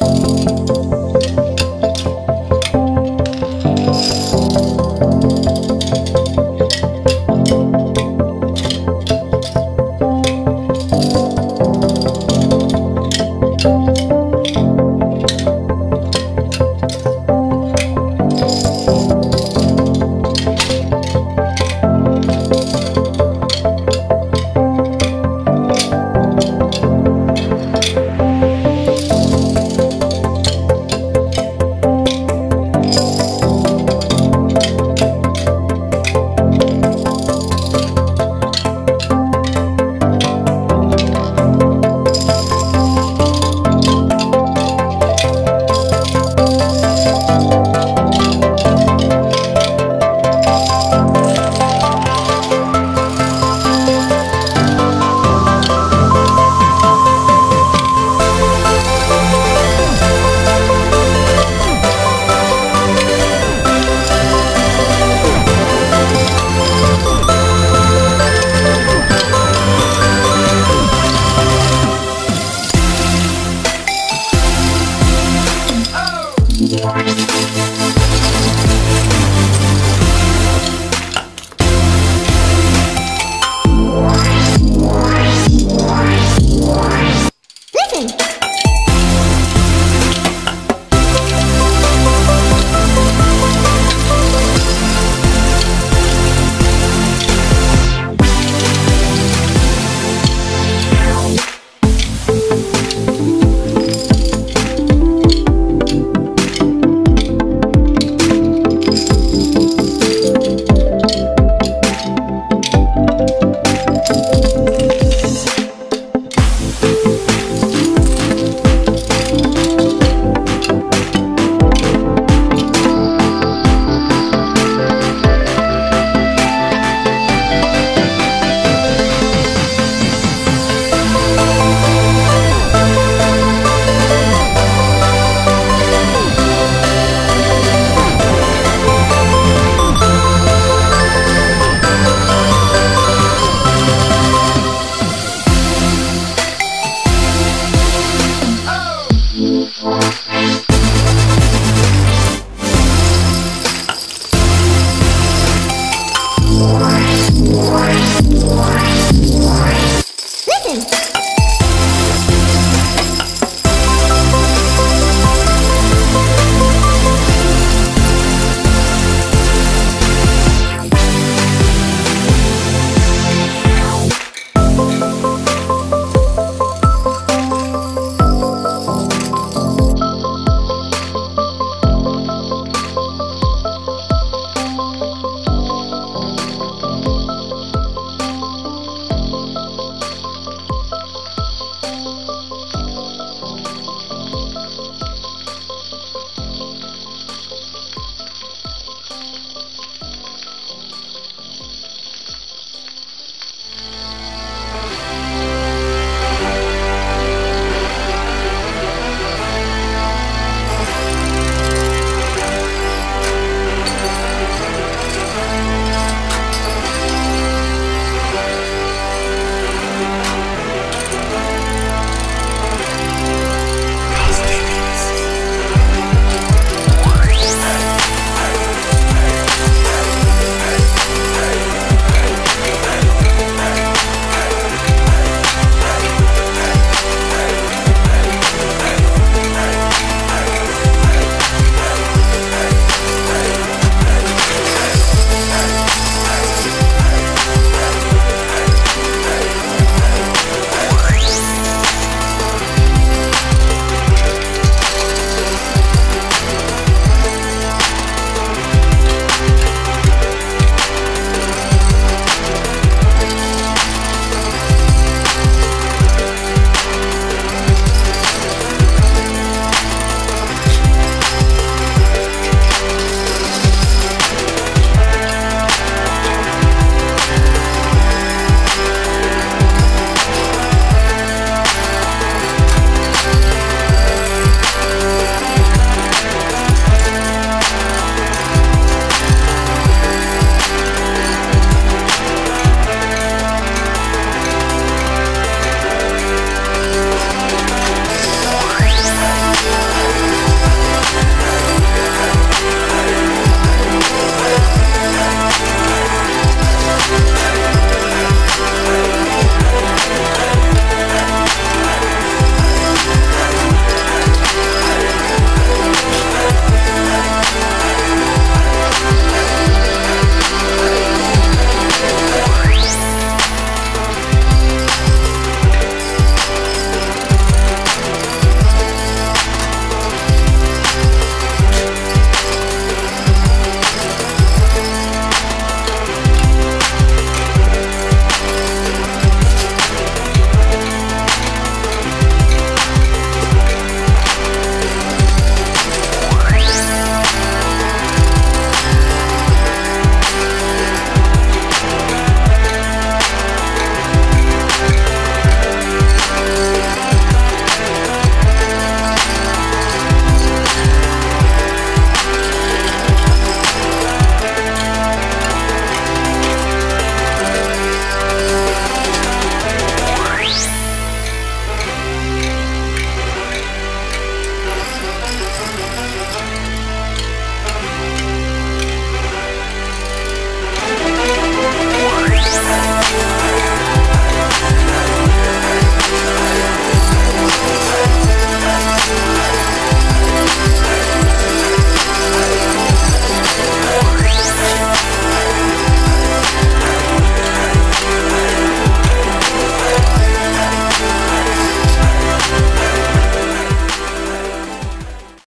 Música えっ?